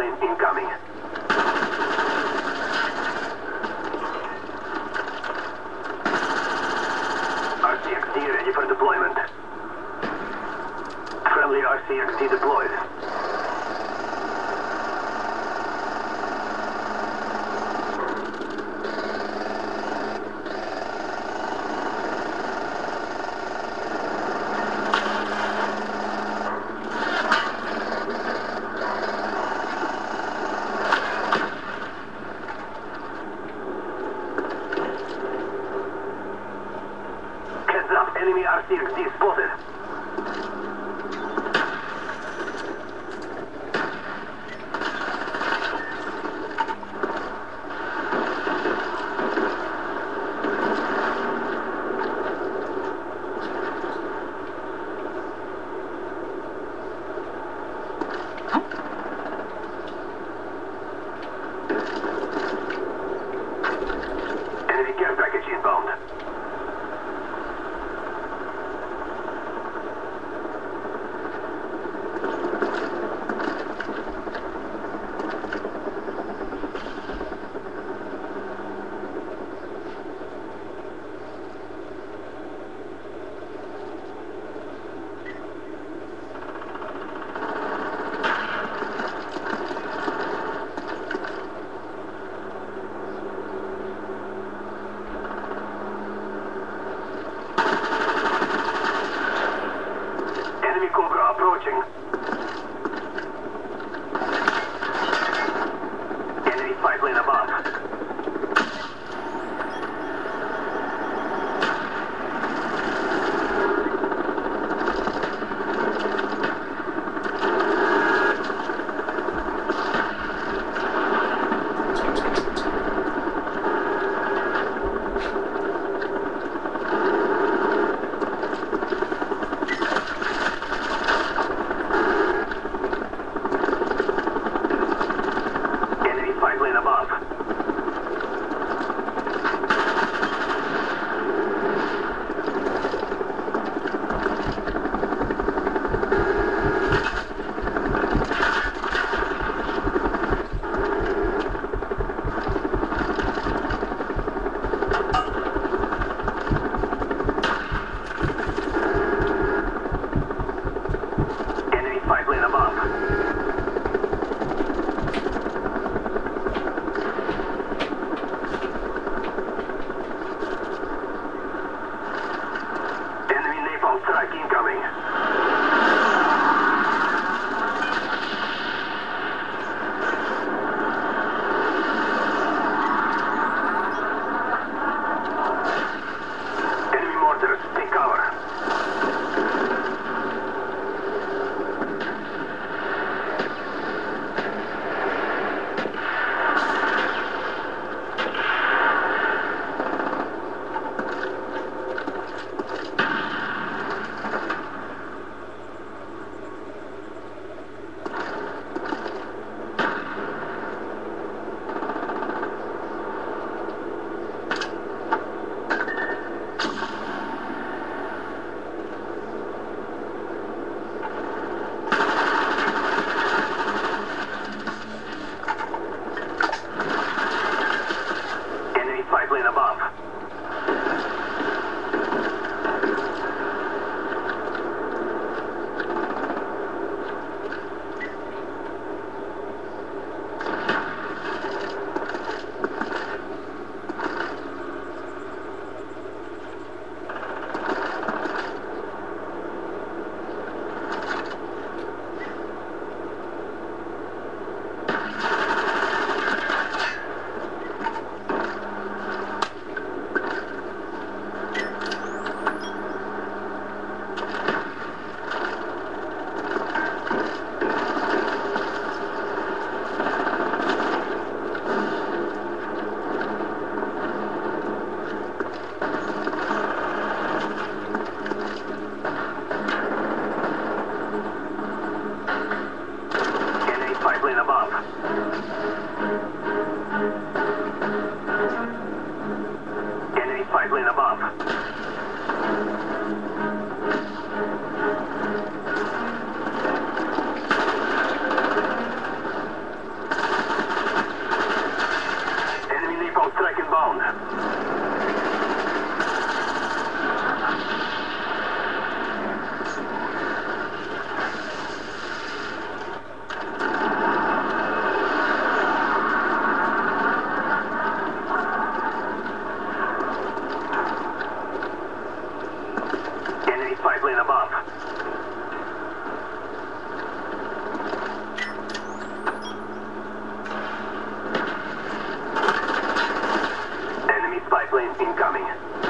Airplane incoming. Arctic D spotted. Enemy care package inbound. recycling above. Enemy napalm striking bound. plane incoming.